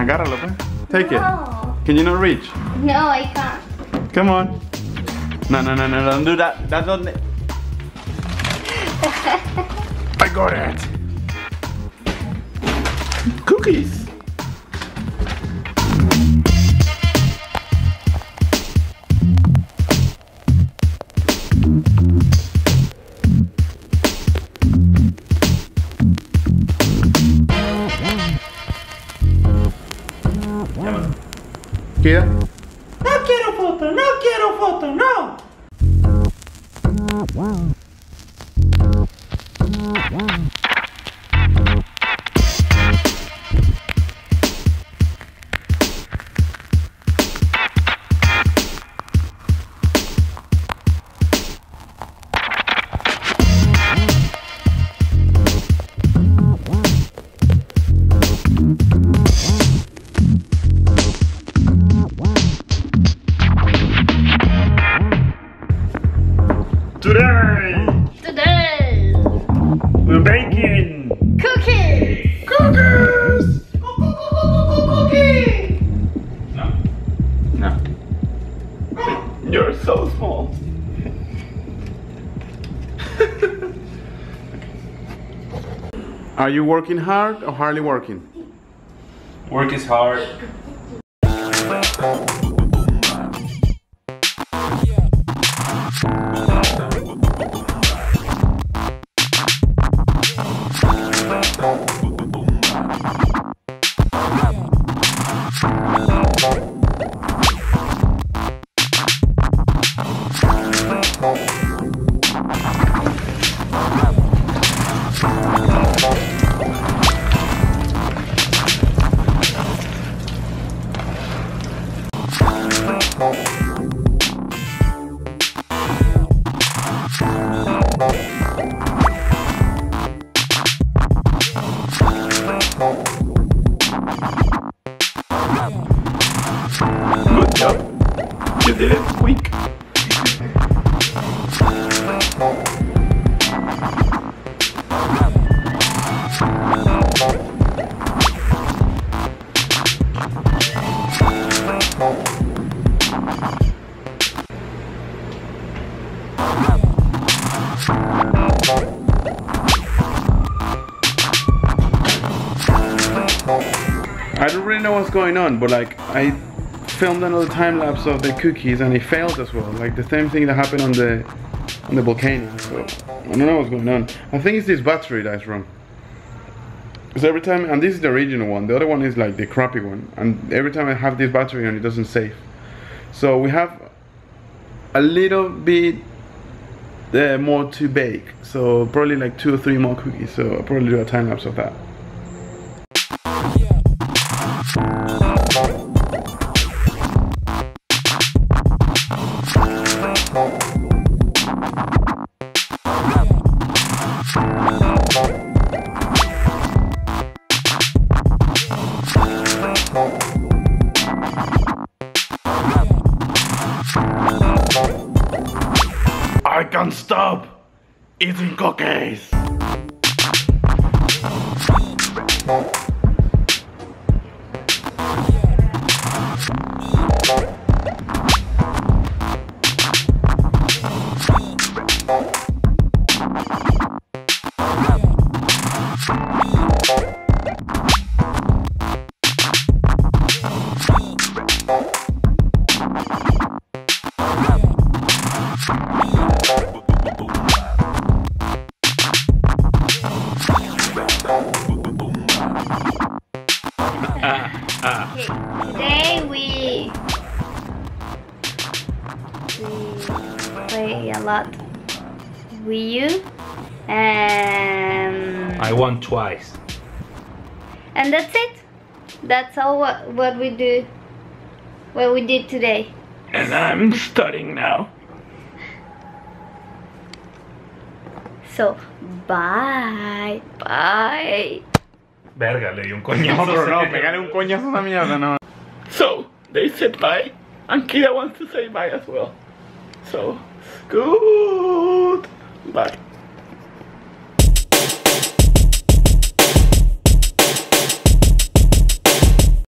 Agárralo, pues. Take it. Can you not reach? No, I can't. Come on. No, no, no, no, don't do that. That's not. I got it. Cookies. No quiero foto, no quiero foto, no. Today Today, we're baking cookies. cookies. Cookie. No. No. You're so small. Are you working hard or hardly working? Work is hard. Good job. You did it quick. I don't really know what's going on, but like I filmed another time lapse of the cookies and it failed as well. Like the same thing that happened on the on the volcano. So I don't know what's going on. I think it's this battery that's wrong. Because every time, and this is the original one, the other one is like the crappy one, and every time I have this battery on, it doesn't save. So we have a little bit uh, more to bake. So probably like two or three more cookies. So I'll probably do a time lapse of that. I eating cookies. Today we we play a lot Wii U and I won twice. and that's it. That's all what what we do what we did today. And I'm studying now. So bye bye. Verga, le di un coñazo. No, bro, no, pégale un coñazo a esa mierda, no. So, they said bye, and Kira wants to say bye as well. So, good. Bye.